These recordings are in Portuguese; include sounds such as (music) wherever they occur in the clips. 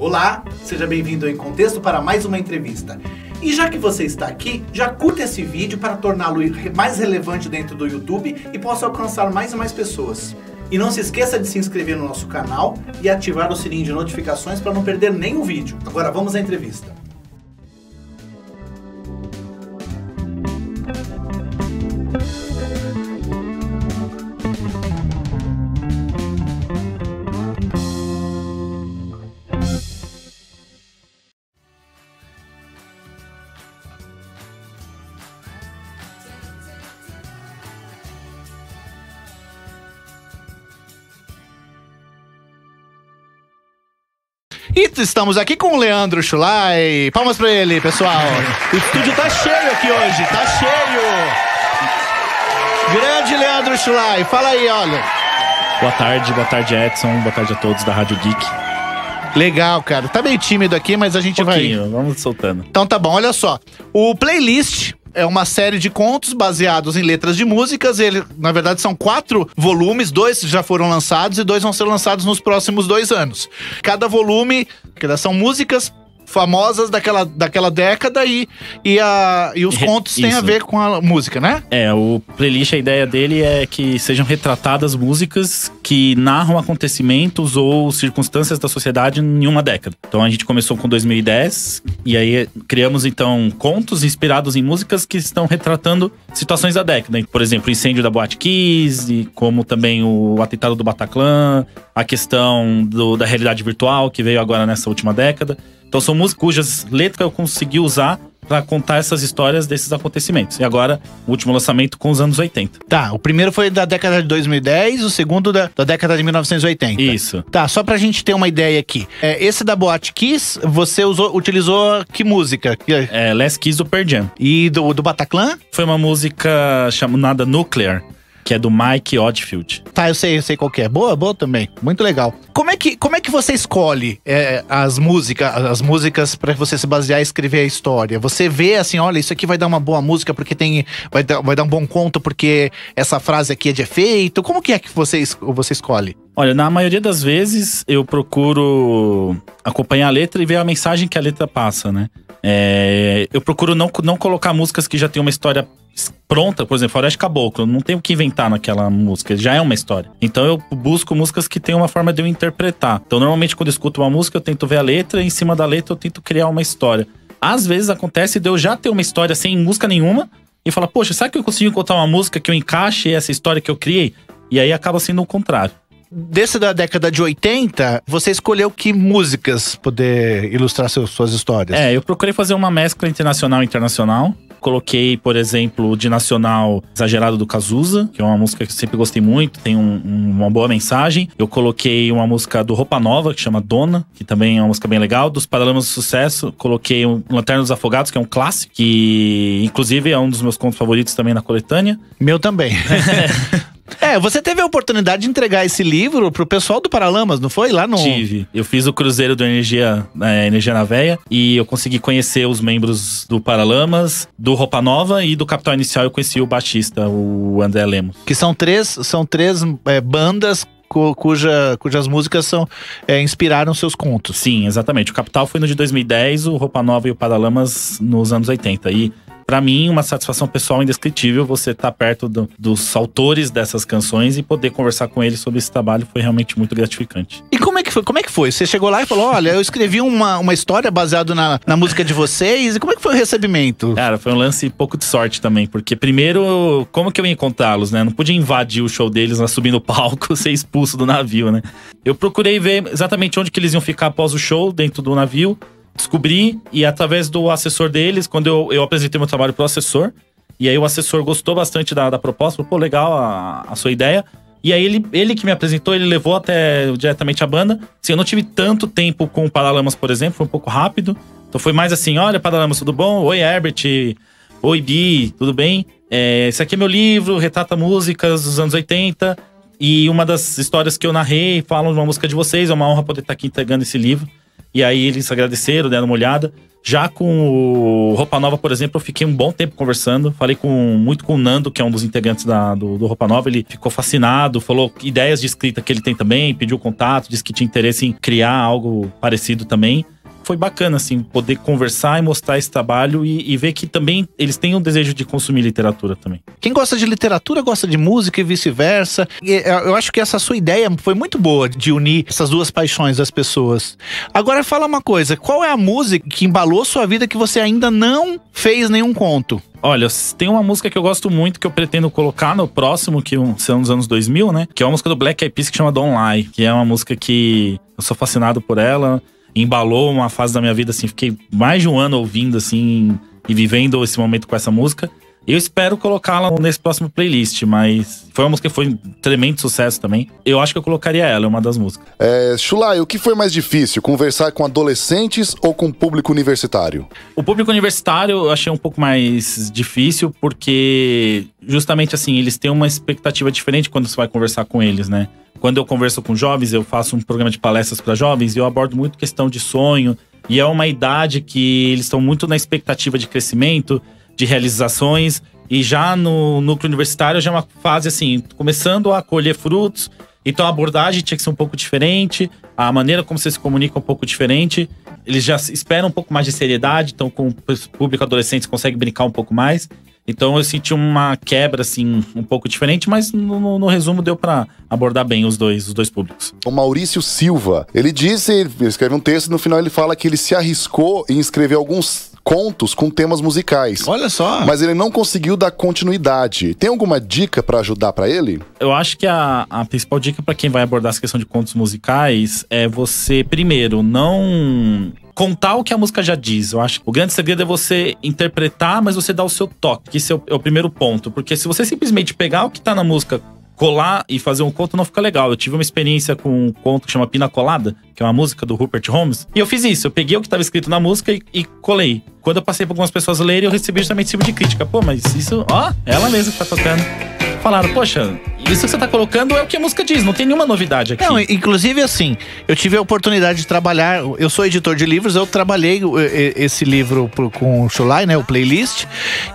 Olá, seja bem-vindo ao Em Contexto para mais uma entrevista. E já que você está aqui, já curta esse vídeo para torná-lo mais relevante dentro do YouTube e possa alcançar mais e mais pessoas. E não se esqueça de se inscrever no nosso canal e ativar o sininho de notificações para não perder nenhum vídeo. Agora vamos à entrevista. Estamos aqui com o Leandro Chulai. Palmas pra ele, pessoal. (laughs) O estúdio tá cheio aqui hoje, tá cheio. Grande Leandro Chulai, fala aí, olha. Boa tarde, boa tarde Edson, boa tarde a todos da Rádio Geek. Legal, cara. Tá meio tímido aqui, mas a gente um vai. Vamos soltando. Então tá bom, olha só. O playlist é uma série de contos baseados em letras de músicas. Ele, na verdade, são quatro volumes, dois já foram lançados e dois vão ser lançados nos próximos dois anos. Cada volume são músicas famosas daquela, daquela década e, e, a, e os contos têm a ver com a música, né? É, o playlist, a ideia dele é que sejam retratadas músicas que narram acontecimentos ou circunstâncias da sociedade em uma década. Então a gente começou com 2010 e aí criamos então contos inspirados em músicas que estão retratando situações da década. Por exemplo, o incêndio da Boate Kiss, como também o atentado do Bataclan, a questão do, da realidade virtual que veio agora nessa última década. Então são músicas cujas letras eu consegui usar para contar essas histórias desses acontecimentos. E agora, o último lançamento com os anos 80. Tá, o primeiro foi da década de 2010, o segundo da, da década de 1980. Isso. Tá, só pra gente ter uma ideia aqui. É, esse da Boate Kiss, você usou, utilizou que música? É, Last Kiss do Pearl Jam. E do, do Bataclan? Foi uma música chamada Nuclear que é do Mike Oddfield. Tá, eu sei, eu sei qual que é. Boa, boa também. Muito legal. Como é que, como é que você escolhe é, as músicas, as músicas para você se basear e escrever a história? Você vê assim, olha, isso aqui vai dar uma boa música porque tem, vai dar, vai dar um bom conto porque essa frase aqui é de efeito. Como que é que você, você escolhe? Olha, na maioria das vezes eu procuro acompanhar a letra e ver a mensagem que a letra passa, né? É, eu procuro não, não colocar músicas que já tem uma história pronta, por exemplo, Floresta Caboclo, não tenho o que inventar naquela música, já é uma história. Então eu busco músicas que tenham uma forma de eu interpretar. Então normalmente quando eu escuto uma música eu tento ver a letra e em cima da letra eu tento criar uma história. Às vezes acontece de eu já ter uma história sem música nenhuma e falar, poxa, será que eu consigo encontrar uma música que eu encaixe essa história que eu criei? E aí acaba sendo o contrário. Desse da década de 80, você escolheu que músicas poder ilustrar seus, suas histórias? É, eu procurei fazer uma mescla entre nacional e internacional. Coloquei, por exemplo, de nacional Exagerado do Cazuza, que é uma música que eu sempre gostei muito, tem um, um, uma boa mensagem. Eu coloquei uma música do Roupa Nova, que chama Dona, que também é uma música bem legal. Dos Paralamas do Sucesso, coloquei um Lanterna dos Afogados, que é um clássico, que inclusive é um dos meus contos favoritos também na coletânea. Meu também. (laughs) É, você teve a oportunidade de entregar esse livro pro pessoal do Paralamas, não foi? Lá no. Tive. Eu fiz o cruzeiro do Energia, é, Energia na Veia e eu consegui conhecer os membros do Paralamas, do Roupa Nova e do Capital Inicial. Eu conheci o baixista, o André Lemos. Que são três, são três é, bandas cuja, cujas músicas são, é, inspiraram seus contos. Sim, exatamente. O Capital foi no de 2010, o Roupa Nova e o Paralamas nos anos 80. E para mim, uma satisfação pessoal indescritível você estar tá perto do, dos autores dessas canções e poder conversar com eles sobre esse trabalho foi realmente muito gratificante. E como é que foi? Como é que foi? Você chegou lá e falou: olha, eu escrevi uma, uma história baseada na, na música de vocês. E como é que foi o recebimento? Cara, foi um lance pouco de sorte também, porque primeiro, como que eu ia encontrá-los, né? Não podia invadir o show deles, né, subir no palco, (laughs) ser expulso do navio, né? Eu procurei ver exatamente onde que eles iam ficar após o show, dentro do navio descobri e através do assessor deles, quando eu, eu apresentei meu trabalho pro assessor, e aí o assessor gostou bastante da, da proposta, falou, pô, legal a, a sua ideia. E aí ele, ele que me apresentou, ele levou até diretamente a banda. Assim, eu não tive tanto tempo com o Paralamas, por exemplo, foi um pouco rápido. Então foi mais assim, olha, Paralamas, tudo bom? Oi, Herbert. Oi, Bi, tudo bem? É, esse aqui é meu livro, retrata músicas dos anos 80. E uma das histórias que eu narrei falam de uma música de vocês. É uma honra poder estar aqui entregando esse livro. E aí eles agradeceram, deram uma olhada. Já com o Roupa Nova, por exemplo, eu fiquei um bom tempo conversando. Falei com, muito com o Nando, que é um dos integrantes da, do, do Roupa Nova. Ele ficou fascinado, falou ideias de escrita que ele tem também, pediu contato, disse que tinha interesse em criar algo parecido também foi bacana, assim, poder conversar e mostrar esse trabalho e, e, ver que também eles têm um desejo de consumir literatura também. Quem gosta de literatura gosta de música e vice-versa. É, eu acho que essa sua ideia foi muito boa de unir essas duas paixões das pessoas. Agora fala uma coisa: qual é a música que embalou sua vida que você ainda não fez nenhum conto? Olha, tem uma música que eu gosto muito que eu pretendo colocar no próximo, que são os anos 2000, né? Que é uma música do Black Eyed Peas que chama Don't Lie, que é uma música que eu sou fascinado por ela embalou uma fase da minha vida, assim, fiquei mais de um ano ouvindo, assim, e vivendo esse momento com essa música. Eu espero colocá-la nesse próximo playlist, mas foi uma música que foi um tremendo sucesso também. Eu acho que eu colocaria ela, é uma das músicas. É, Chulai, o que foi mais difícil? Conversar com adolescentes ou com público universitário? O público universitário eu achei um pouco mais difícil, porque justamente assim, eles têm uma expectativa diferente quando você vai conversar com eles, né? Quando eu converso com jovens, eu faço um programa de palestras para jovens e eu abordo muito questão de sonho. E é uma idade que eles estão muito na expectativa de crescimento de realizações. E já no núcleo universitário já é uma fase assim, começando a colher frutos. Então a abordagem tinha que ser um pouco diferente, a maneira como você se comunica é um pouco diferente. Eles já esperam um pouco mais de seriedade, então com o público adolescente consegue brincar um pouco mais. Então eu senti uma quebra, assim, um pouco diferente, mas no, no, no resumo deu para abordar bem os dois, os dois públicos. O Maurício Silva, ele disse, ele escreve um texto e no final ele fala que ele se arriscou em escrever alguns contos com temas musicais. Olha só. Mas ele não conseguiu dar continuidade. Tem alguma dica para ajudar para ele? Eu acho que a, a principal dica para quem vai abordar essa questão de contos musicais é você, primeiro, não contar o que a música já diz. Eu acho o grande segredo é você interpretar, mas você dar o seu toque. Esse é o, é o primeiro ponto. Porque se você simplesmente pegar o que tá na música, colar e fazer um conto não fica legal. Eu tive uma experiência com um conto que chama Pina Colada, que é uma música do Rupert Holmes, e eu fiz isso. Eu peguei o que estava escrito na música e, e, colei. Quando eu passei para algumas pessoas lerem, eu recebi justamente esse tipo de crítica. Pô, mas isso, ó, é ela mesma que tá tocando. Falaram, poxa, isso que você tá colocando é o que a música diz, não tem nenhuma novidade aqui. Não, inclusive assim, eu tive a oportunidade de trabalhar, eu sou editor de livros, eu trabalhei esse livro com o Chulai, né, o playlist,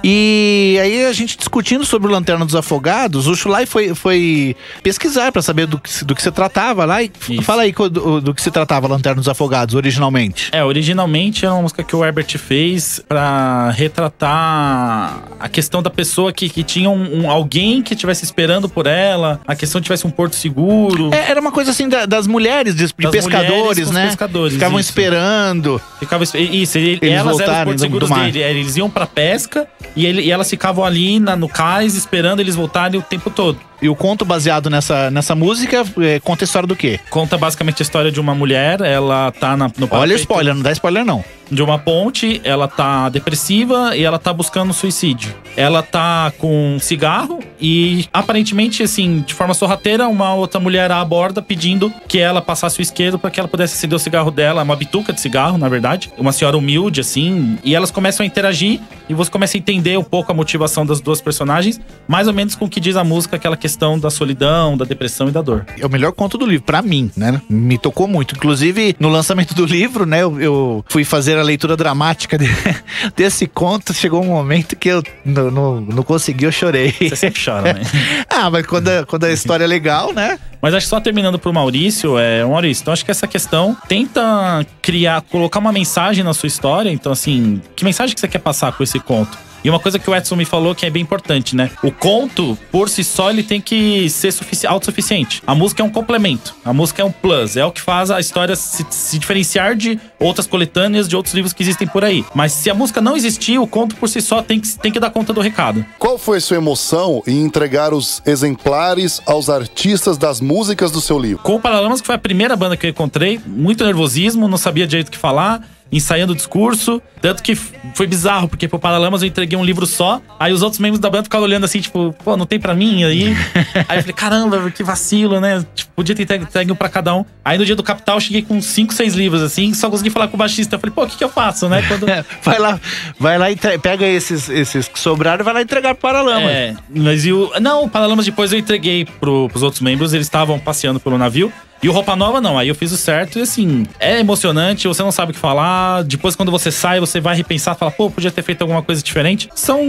e aí a gente discutindo sobre o Lanterna dos Afogados, o Chulai foi, foi pesquisar para saber do que, do que se tratava lá, e Isso. fala aí do, do, que se tratava Lanterna dos Afogados, originalmente. É, originalmente é uma música que o Herbert fez para retratar a questão da pessoa que, que tinha um, um alguém que estivesse esperando por ela, ela, a questão tivesse um porto seguro. É, era uma coisa assim da, das mulheres, de, de das pescadores, mulheres né? Pescadores, Ficavam isso. esperando. Ficavam, isso, ele, eles elas eram os portos seguros dele. Eles iam pra pesca e, ele, e elas ficavam ali na, no cais esperando eles voltarem o tempo todo. E o conto baseado nessa, nessa música é, conta a história do quê? Conta basicamente a história de uma mulher, ela tá na, no Olha spoiler, não dá spoiler não. De uma ponte, ela tá depressiva e ela tá buscando suicídio. Ela tá com um cigarro e aparentemente, assim, de forma sorrateira, uma outra mulher a aborda pedindo que ela passasse o isqueiro para que ela pudesse acender o cigarro dela, uma bituca de cigarro, na verdade. Uma senhora humilde, assim. E elas começam a interagir e você começa a entender um pouco a motivação das duas personagens, mais ou menos com o que diz a música, aquela questão questão da solidão, da depressão e da dor. É o melhor conto do livro, para mim, né? Me tocou muito. Inclusive, no lançamento do livro, né, eu, eu fui fazer a leitura dramática de, (laughs) desse conto. Chegou um momento que eu não, não, não consegui, eu chorei. Você sempre chora, né? (laughs) ah, mas quando a, quando a história é legal, né? Mas acho que só terminando pro Maurício, é, Maurício, então acho que essa questão tenta criar, colocar uma mensagem na sua história. Então, assim, que mensagem que você quer passar com esse conto? E uma coisa que o Edson me falou que é bem importante, né? O conto, por si só, ele tem que ser autossuficiente. A música é um complemento. A música é um plus. É o que faz a história se, se diferenciar de outras coletâneas, de outros livros que existem por aí. Mas se a música não existir, o conto por si só tem que, tem que dar conta do recado. Qual foi a sua emoção em entregar os exemplares aos artistas das músicas do seu livro? Com o Paralamas, que foi a primeira banda que eu encontrei, muito nervosismo, não sabia direito o que falar ensaiando o discurso. Tanto que foi bizarro, porque pro Paralamas eu entreguei um livro só. Aí os outros membros da banda ficaram olhando assim, tipo, pô, não tem pra mim aí. (laughs) aí eu falei, caramba, que vacilo, né? Tipo, podia ter entregue um pra cada um. Aí no dia do Capital eu cheguei com cinco, seis livros, assim, só consegui falar com o baixista. Eu falei, pô, o que, que eu faço, né? Quando... (laughs) vai lá, vai lá e pega esses, esses que sobraram e vai lá entregar pro Paralamas. É, mas e o. Não, o Paralamas depois eu entreguei pro, pros outros membros, eles estavam passeando pelo navio. E o Roupa Nova não, aí eu fiz o certo e assim, é emocionante, você não sabe o que falar. Depois, quando você sai, você vai repensar, fala, pô, podia ter feito alguma coisa diferente. São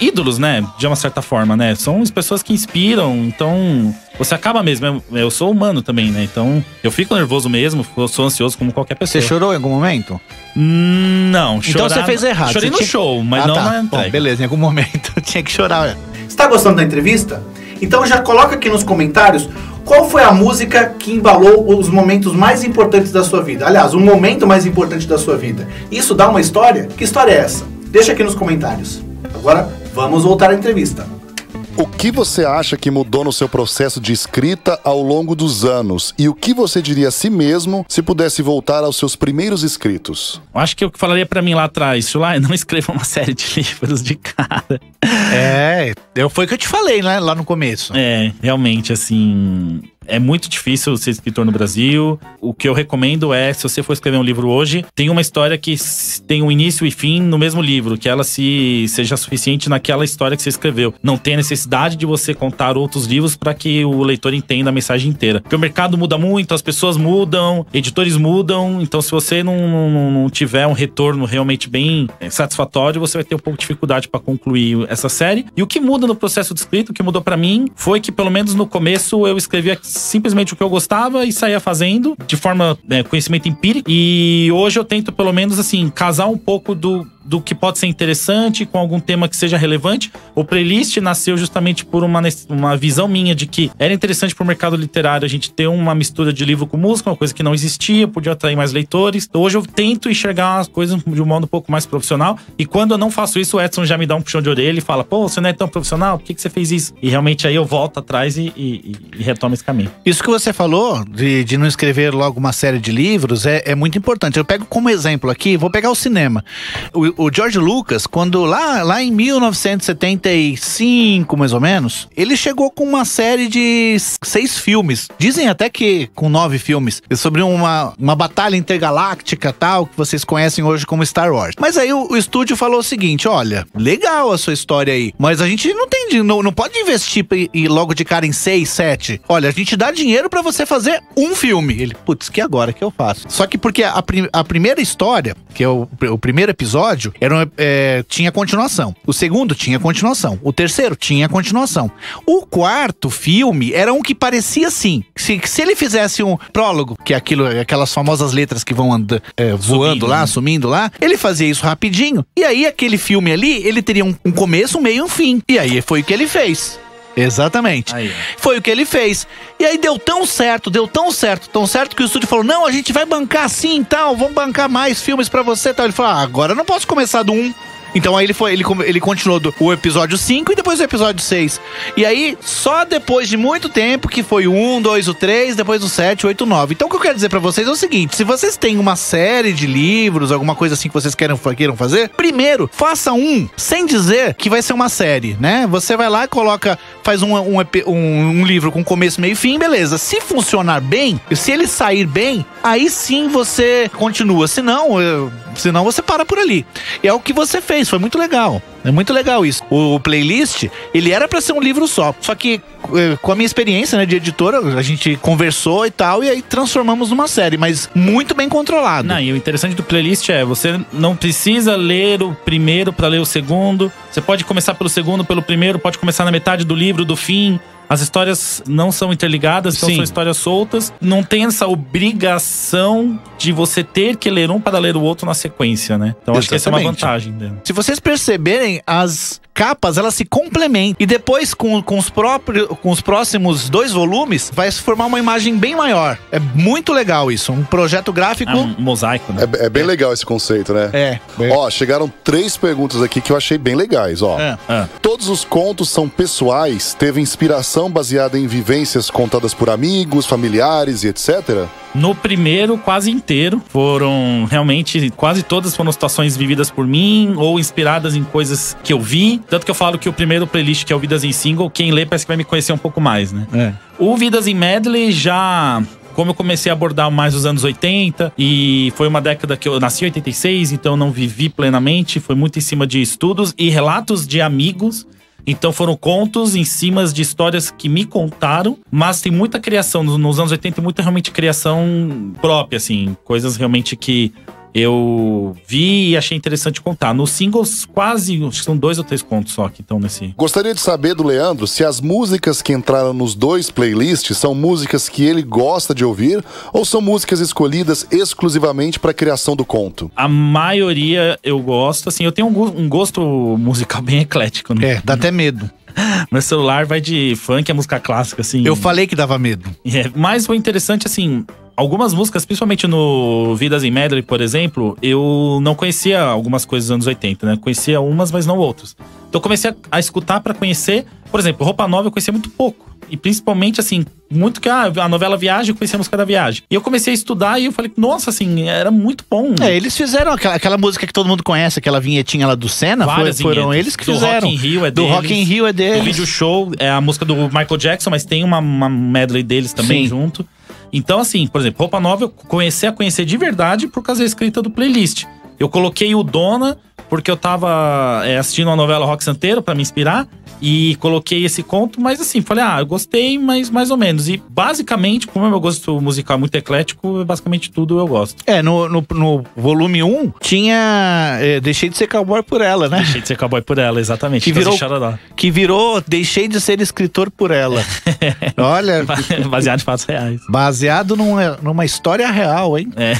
ídolos, né? De uma certa forma, né? São as pessoas que inspiram, então você acaba mesmo. Eu sou humano também, né? Então eu fico nervoso mesmo, eu sou ansioso como qualquer pessoa. Você chorou em algum momento? Não, Então você fez errado. Chorei Você no tinha- show, mas Ah, não tá. na Bom, entrega. beleza, em algum momento (laughs) eu tinha que chorar. Está gostando da entrevista? Então já coloca aqui nos comentários qual foi a música que embalou os momentos mais importantes da sua vida. Aliás, o momento mais importante da sua vida. Isso dá uma história? Que história é essa? Deixa aqui nos comentários. Agora vamos voltar à entrevista. O que você acha que mudou no seu processo de escrita ao longo dos anos? E o que você diria a si mesmo se pudesse voltar aos seus primeiros escritos? Eu acho que eu falaria pra mim lá atrás, Chulai, (laughs) não escreva uma série de (laughs) livros de cara. É, eu, foi o que eu te falei né, lá no começo. É, realmente, assim. É muito difícil ser escritor no Brasil. O que eu recomendo é, se você for escrever um livro hoje, tem uma história que tem um início e fim no mesmo livro, que ela se seja suficiente naquela história que você escreveu. Não tem necessidade de você contar outros livros para que o leitor entenda a mensagem inteira. Porque o mercado muda muito, as pessoas mudam, editores mudam. Então, se você não, não- tiver um retorno realmente bem eh, satisfatório, você vai ter um pouco de dificuldade para concluir essa série. E o que muda no processo de escrita, o que mudou para mim, foi que pelo menos no começo eu escrevia simplesmente o que eu gostava e saía fazendo de forma né, conhecimento empírico. E hoje eu tento pelo menos assim casar um pouco do do que pode ser interessante com algum tema que seja relevante. O playlist nasceu justamente por uma, uma visão minha de que era interessante para o mercado literário a gente ter uma mistura de livro com música, uma coisa que não existia, podia atrair mais leitores. Então, hoje eu tento enxergar as coisas de um modo um pouco mais profissional. E quando eu não faço isso, o Edson já me dá um puxão de orelha e fala: pô, você não é tão profissional, por que, que você fez isso? E realmente aí eu volto atrás e, e- e retomo esse caminho. Isso que você falou, de, de não escrever logo uma série de livros, é, é muito importante. Eu pego como exemplo aqui, vou pegar o cinema. O, o George Lucas, quando lá, lá em 1975, mais ou menos, ele chegou com uma série de seis filmes. Dizem até que com nove filmes, sobre uma, uma batalha intergaláctica tal, que vocês conhecem hoje como Star Wars. Mas aí o, o estúdio falou o seguinte: olha, legal a sua história aí, mas a gente não tem, não, não pode investir e, e logo de cara em seis, sete. Olha, a gente dá dinheiro pra você fazer um filme. Ele, putz, que agora que eu faço? Só que porque a, a primeira história, que é o, o primeiro episódio, era um, é, tinha continuação. O segundo tinha continuação. O terceiro tinha continuação. O quarto filme era um que parecia assim. Se, se ele fizesse um prólogo, que é aquilo, aquelas famosas letras que vão anda, é, voando lá, né? sumindo lá, ele fazia isso rapidinho. E aí, aquele filme ali, ele teria um, um começo, um meio e um fim. E aí foi o que ele fez. Exatamente. Aí, Foi o que ele fez. E aí deu tão certo, deu tão certo, tão certo que o estúdio falou: não, a gente vai bancar assim e tal, vamos bancar mais filmes pra você e tal. Ele falou: ah, agora eu não posso começar do 1. Então aí ele foi, ele, ele continuou do, o episódio 5 e depois o episódio 6. E aí, só depois de muito tempo, que foi o 1, 2, o 3, depois o 7, o 8, o 9. Então o que eu quero dizer pra vocês é o seguinte: se vocês têm uma série de livros, alguma coisa assim que vocês queiram, queiram fazer, primeiro, faça um sem dizer que vai ser uma série, né? Você vai lá e coloca, faz um, um, um- um livro com começo, meio e fim, beleza. Se funcionar bem, se ele sair bem, aí sim você continua. Se não, eu- senão você para por ali. E é o que você fez, foi muito legal. É muito legal isso. O, playlist, ele era pra ser um livro só. Só que eh, com a minha experiência né, de editora, a gente conversou e tal, e aí transformamos numa série, mas muito bem controlado. Não, e o interessante do playlist é, você não precisa ler o primeiro pra ler o segundo. Você pode começar pelo segundo, pelo primeiro, pode começar na metade do livro, do fim. As histórias não são interligadas, então são histórias soltas. Não tem essa obrigação de você ter que ler um para ler o outro na sequência, né? Então acho que essa é uma Exatamente. vantagem dele. Se vocês perceberem, as capas elas se complementam. E depois, com, com, os próprios, com os próximos dois volumes, vai se formar uma imagem bem maior. É muito legal isso. Um projeto gráfico. É um mosaico, né? É, é bem legal esse conceito, né? É. Ó, chegaram três perguntas aqui que eu achei bem legais, ó. É. Ah. Todos os contos são pessoais? Teve inspiração baseada em vivências contadas por amigos, familiares e etc? No primeiro, quase inteiro. Foram realmente, quase todas foram situações vividas por mim ou inspiradas em coisas que eu vi. Tanto que eu falo que o primeiro playlist, que é o Vidas em Single, quem lê parece que vai me conhecer um pouco mais, né? É. O Vidas em Medley já. Como eu comecei a abordar mais os anos 80 e foi uma década que eu nasci em 86, então eu não vivi plenamente, foi muito em cima de estudos e relatos de amigos. Então foram contos em cima de histórias que me contaram, mas tem muita criação. Nos- Nos anos 80 tem muita realmente criação própria, assim. Coisas realmente que eu vi e achei interessante contar. Nos singles, quase, acho que são dois ou três contos só que estão nesse. Gostaria de saber do Leandro se as músicas que entraram nos dois playlists são músicas que ele gosta de ouvir ou são músicas escolhidas exclusivamente para a criação do conto. A maioria eu gosto, assim, eu tenho um go- um gosto musical bem eclético, né? É, dá até medo. (laughs) Meu celular vai de funk a música clássica, assim. Eu falei que dava medo. É, mas o interessante, assim, algumas músicas, principalmente no Vidas em Medley, por exemplo, eu não conhecia algumas coisas dos anos 80, né? Conhecia umas, mas não outras. Então eu comecei a, escutar pra conhecer. Por exemplo, Roupa Nova eu conhecia muito pouco. E principalmente, assim, muito que ah, a novela Viagem, eu conhecia a música da Viagem. E eu comecei a estudar e eu falei, nossa, assim, era muito bom. É, eles fizeram aquela, aquela música que todo mundo conhece, aquela vinhetinha lá do Senna. Foi, foram eles que Do fizeram. Rock in Rio é Do deles. Rock in Rio é O deles. vídeo show é a música do Michael Jackson, mas tem uma, uma medley deles também Sim. junto. Então, assim, por exemplo, Roupa Nova eu comecei a conhecer de verdade por causa da escrita do playlist. Eu coloquei o Dona porque eu tava é, assistindo a novela Rock Santeiro pra me inspirar e coloquei esse conto, mas assim, falei, ah, eu gostei, mas mais ou menos. E basicamente, como o meu gosto musical é muito eclético, basicamente tudo eu gosto. É, no, no, no volume 1 tinha é, Deixei de ser cowboy por ela, né? Deixei de ser cowboy por ela, exatamente. Que virou-. Que virou Deixei de ser escritor por ela. (laughs) Olha, Baseado em fatos reais. baseado numa, numa história real, hein? É.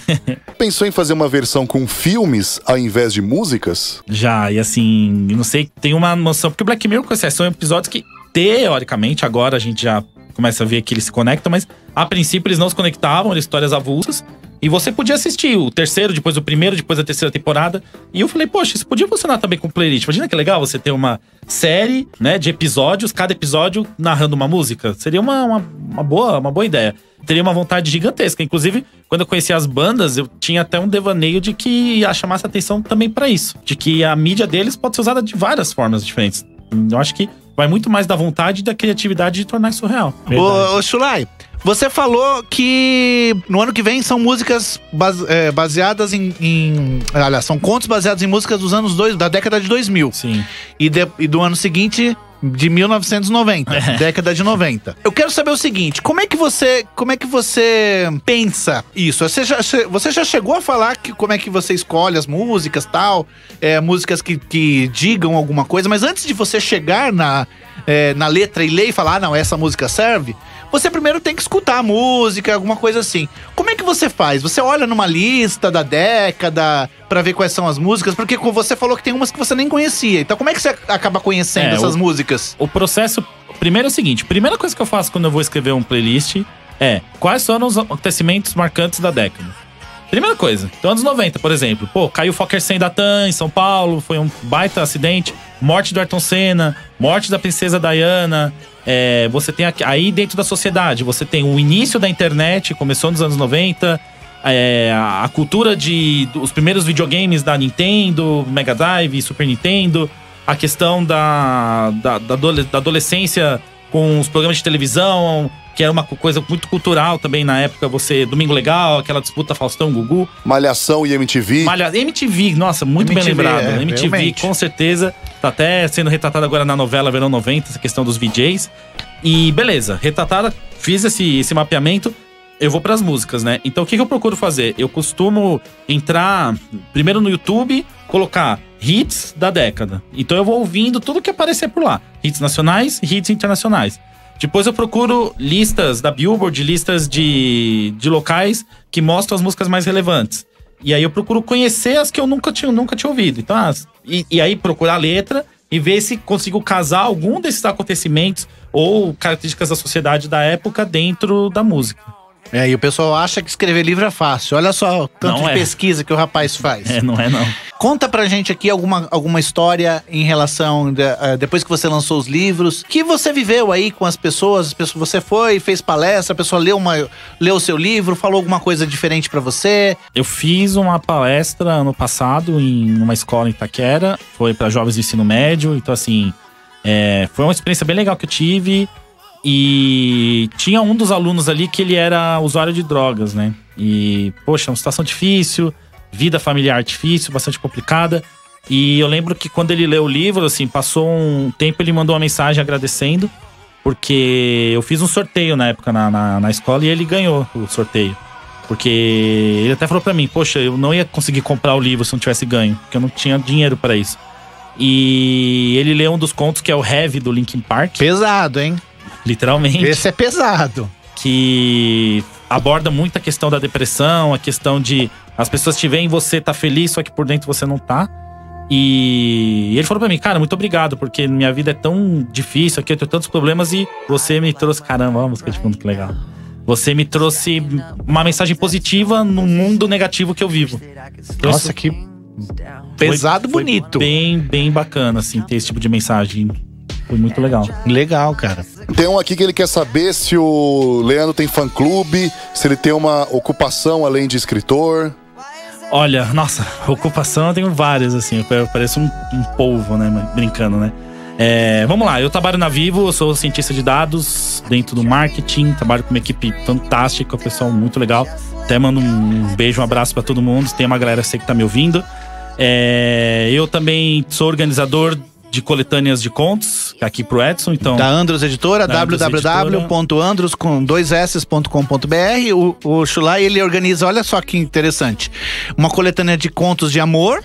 Pensou em fazer uma versão com filmes ao invés de músicas? Já, e assim, não sei, tem uma noção. Porque Black Mirror, com exceção, são episódios que, teoricamente, agora a gente já começa a ver que eles se conectam, mas a princípio eles não se conectavam, eram histórias avulsas. E você podia assistir o terceiro, depois o primeiro, depois a terceira temporada. E eu falei, poxa, isso podia funcionar também com playlist. Imagina que legal você ter uma série, né, de episódios, cada episódio narrando uma música. Seria uma, uma, uma boa, uma boa ideia. Teria uma vontade gigantesca. Inclusive, quando eu conheci as bandas, eu tinha até um devaneio de que ia chamar essa atenção também pra isso. De que a mídia deles pode ser usada de várias formas diferentes. Eu acho que vai muito mais da vontade e da criatividade de tornar isso real. Ô, ô Chulai, você falou que no ano que vem são músicas base- é, baseadas em, em. Aliás, são contos baseados em músicas dos anos dois, da década de 2000. Sim. E, de- e do ano seguinte. De 1990, (laughs) década de 90. Eu quero saber o seguinte: como é que você, como é que você pensa isso? Você já, você já chegou a falar que como é que você escolhe as músicas, tal, é, músicas que, que digam alguma coisa, mas antes de você chegar na, é, na letra e ler e falar, ah, não, essa música serve, você primeiro tem que escutar a música, alguma coisa assim. Como é que você faz? Você olha numa lista da década pra ver quais são as músicas? Porque você falou que tem umas que você nem conhecia. Então como é que você acaba conhecendo É, essas o- músicas? O processo. Primeiro é o seguinte: primeira coisa que eu faço quando eu vou escrever um playlist é quais foram os acontecimentos marcantes da década. Primeira coisa, então anos 90, por exemplo. Pô, caiu o Fokker 100 da TAM em São Paulo, foi um baita acidente. Morte do Ayrton Senna, morte da princesa Diana. É, você tem aqui, aí dentro da sociedade, você tem o início da internet, começou nos anos 90. é, a cultura de os primeiros videogames da Nintendo, Mega Drive, Super Nintendo, a questão da, da, da adole- da adolescência com os programas de televisão, que era uma co- coisa muito cultural também na época, você, Domingo Legal, aquela disputa Faustão Gugu. Malhação e MTV. Malha, MTV, nossa, muito bem MTV, lembrado. é, MTV, realmente. com certeza. Tá até sendo retratada agora na novela Verão 90, essa questão dos VJs. E beleza, retratada, fiz esse, esse mapeamento. Eu vou pras músicas, né? Então o que, que eu procuro fazer? Eu costumo entrar primeiro no YouTube, colocar hits da década. Então eu vou ouvindo tudo que aparecer por lá: hits nacionais, hits internacionais. Depois eu procuro listas da Billboard, listas de, de locais que mostram as músicas mais relevantes. E aí eu procuro conhecer as que eu nunca tinha, nunca tinha ouvido. Então, as- e, e aí procurar a letra e ver se consigo casar algum desses acontecimentos ou características da sociedade da época dentro da música. É, e o pessoal acha que escrever livro é fácil. Olha só o tanto Não de é. pesquisa que o rapaz faz. É, não é não. Conta pra gente aqui alguma, alguma história em relação, de- eh, depois que você lançou os livros, que você viveu aí com as pessoas, as pessoas você foi, fez palestra, a pessoa leu, uma, leu o seu livro, falou alguma coisa diferente pra você. Eu fiz uma palestra ano passado em uma escola em Itaquera, foi para jovens de ensino médio, então assim, é, foi uma experiência bem legal que eu tive. E tinha um dos alunos ali que ele era usuário de drogas, né? E, poxa, uma situação difícil, vida familiar difícil, bastante complicada. E eu lembro que quando ele leu o livro, assim, passou um tempo, ele mandou uma mensagem agradecendo, porque eu fiz um sorteio na época na, na, na escola e ele ganhou o sorteio. Porque ele até falou pra mim, poxa, eu não ia conseguir comprar o livro se não tivesse ganho, porque eu não tinha dinheiro pra isso. E ele leu um dos contos que é o Heavy do Linkin Park, Pesado, hein? Literalmente Esse é pesado. que aborda muito a questão da depressão, a questão de as pessoas te veem você tá feliz, só que por dentro você não tá. E ele falou pra mim, cara, muito obrigado, porque minha vida é tão difícil aqui, eu tenho tantos problemas e você me trouxe, caramba, uma música de fundo que legal. Você me trouxe uma mensagem positiva no mundo negativo que eu vivo. Nossa, que pesado Foi bonito. Bem, bem bacana, assim, ter esse tipo de mensagem. Foi muito legal. Legal, cara. Tem um aqui que ele quer saber se o Leandro tem fã-clube, se ele tem uma ocupação além de escritor. Olha, nossa, ocupação eu tenho várias, assim. Eu pareço um, um polvo, né? mas Brincando, né? É, vamos lá, eu trabalho na Vivo, eu sou cientista de dados dentro do marketing, trabalho com uma equipe fantástica, um pessoal muito legal. Até mando um beijo, um abraço pra todo mundo. Tem uma galera que sei que tá me ouvindo. É, eu também sou organizador de coletâneas de contos, aqui pro Edson, então. Da Andros Editora, www.andros com dois s.com.br. O, o Chulai, ele organiza, olha só que interessante, uma coletânea de contos de amor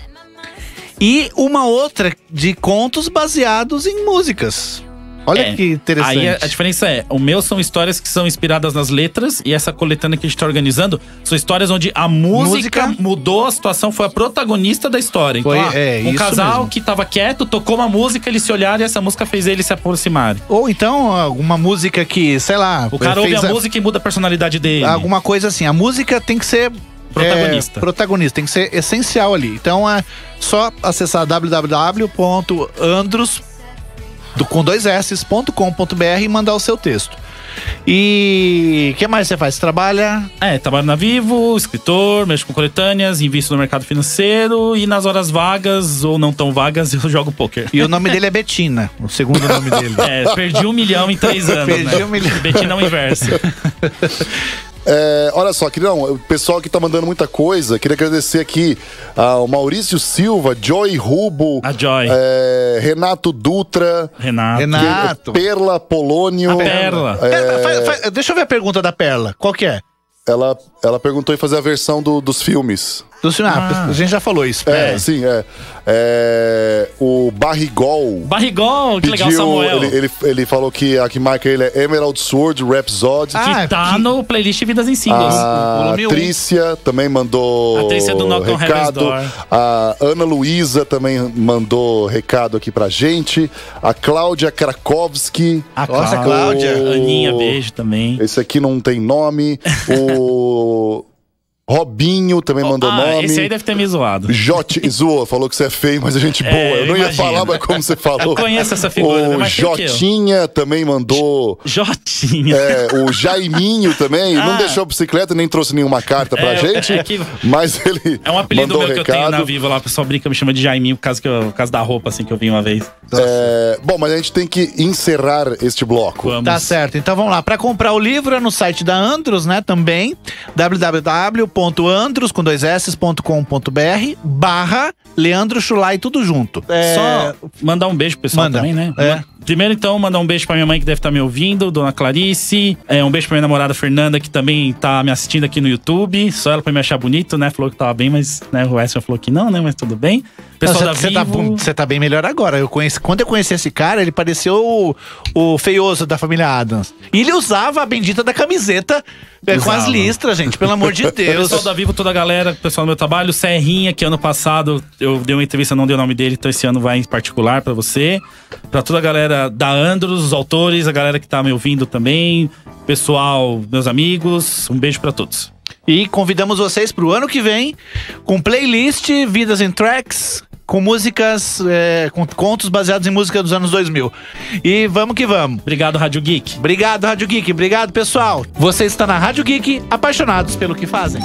e uma outra de contos baseados em músicas. Olha É. que interessante. Aí a, a diferença é, o meu são histórias que são inspiradas nas letras e essa coletânea que a gente tá organizando são histórias onde a música, Música. mudou a situação, foi a protagonista da história. Então, Foi, ah, é, um casal mesmo. que tava quieto, tocou uma música, eles se olharam e essa música fez eles se aproximarem. Ou então alguma música que, sei lá, O cara ouve fez a música e muda a personalidade dele. alguma coisa assim. A música tem que ser Protagonista. é, protagonista, tem que ser essencial ali. Então é só acessar www.andros do, com dois s.com.br e mandar o seu texto. E o que mais você faz? Você trabalha É, trabalho na Vivo, escritor, mexo com coletâneas, invisto no mercado financeiro e nas horas vagas ou não tão vagas (laughs) eu jogo poker. e o nome dele é Betina, o segundo nome dele. (laughs) É, perdi um milhão em três (laughs) anos, Perdi né? um milhão. Betina é o inverso. É, olha só, queria, não, o pessoal que tá mandando muita coisa, queria agradecer aqui ao Maurício Silva, Joy Rubo, A Joy. é, Renato Dutra, Renato. Renato. Perla Polônio. A Perla. Perla, faz- faz- deixa eu ver a pergunta da Perla. Qual que é? Ela, ela perguntou em fazer a versão do- dos filmes. Do filme- ah. A gente já falou isso. É, É. sim, é. É, O Barrigol. Barrigol, que legal, Pediu, Samuel. ele, ele, ele falou que a que marca ele é Emerald Sword Rhapsody. Ah, que tá que- no playlist Vidas em Singles. A um. Trícia também mandou A Trícia do Knock recado. Door. A Ana Luísa também mandou recado aqui pra gente. A Cláudia Krakowski. A Nossa, Cláudia. Aninha, beijo também. Esse aqui não tem nome. (laughs) o Robinho também mandou ah, nome. esse aí deve ter me zoado. Jote (laughs) zoou, falou que você é feio, mas a gente boa. É, eu eu não ia imagino. falar, mas como você (laughs) falou. Eu conheço essa figura, O né? Que eu. Jotinha também mandou. Jotinha. É, o Jaiminho também, não Ah. deixou a bicicleta nem trouxe nenhuma carta pra É, gente. é que- mas ele. É um apelido mandou meu que eu tenho recado. na Viva lá. O pessoal brinca, me chama de Jaiminho por causa, que eu, por causa da roupa, assim, que eu vi uma vez. É, bom, mas a gente tem que encerrar este bloco. Vamos. Tá certo. Então vamos lá. Para comprar o livro é no site da Andros, né? Também www.andros com dois s.com.br barra Leandro Chulai tudo junto. É, Só mandar um beijo pro pessoal Manda. também, né? É. Primeiro, então, mandar um beijo pra minha mãe que deve estar me ouvindo, Dona Clarice. É, um beijo pra minha namorada Fernanda, que também tá me assistindo aqui no YouTube. Só ela pra me achar bonito, né? Falou que tava bem, mas né, o Wesley falou que não, né? Mas tudo bem. Pessoal da Você tá, Vivo. você tá bem melhor agora. Eu conheci, quando eu conheci esse cara, ele pareceu o, o feioso da família Adams. E ele usava a bendita da camiseta é, com as listras, gente. Pelo amor de (laughs) Deus. pessoal da Vivo, toda a galera, pessoal do meu trabalho, Serrinha, que ano passado eu dei uma entrevista, não dei o nome dele, então esse ano vai em particular pra você. Pra toda a galera da Andros, os autores, a galera que tá me ouvindo também, pessoal, meus amigos, um beijo pra todos. E convidamos vocês pro ano que vem com playlist Vidas em Tracks, com músicas, é, com contos baseados em música dos anos 2000. E vamos que vamos. Obrigado, Rádio Geek. Obrigado, Rádio Geek. Obrigado, pessoal. Você está na Rádio Geek, apaixonados pelo que fazem.